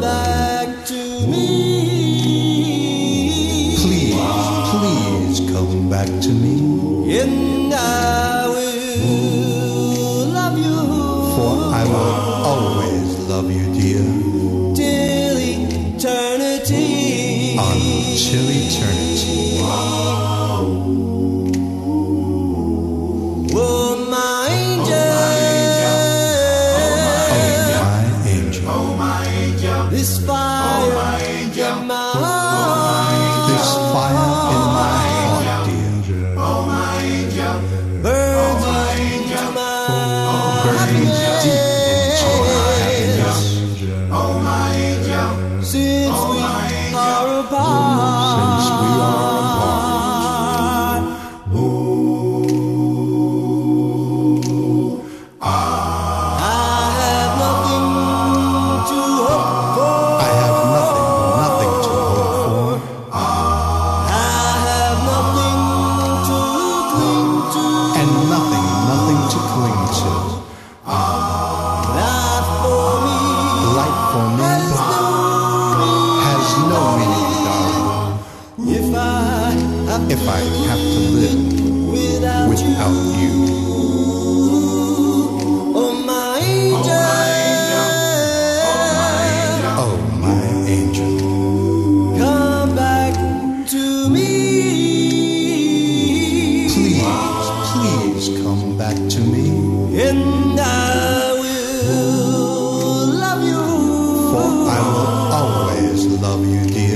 back to me. please, please I will always love you, dear, till eternity. until eternity. Since we are apart. If I have to live without, you. Oh, my angel. Oh, my angel, Come back to me. please, please come back to me, And I will love you for I will always love you, dear,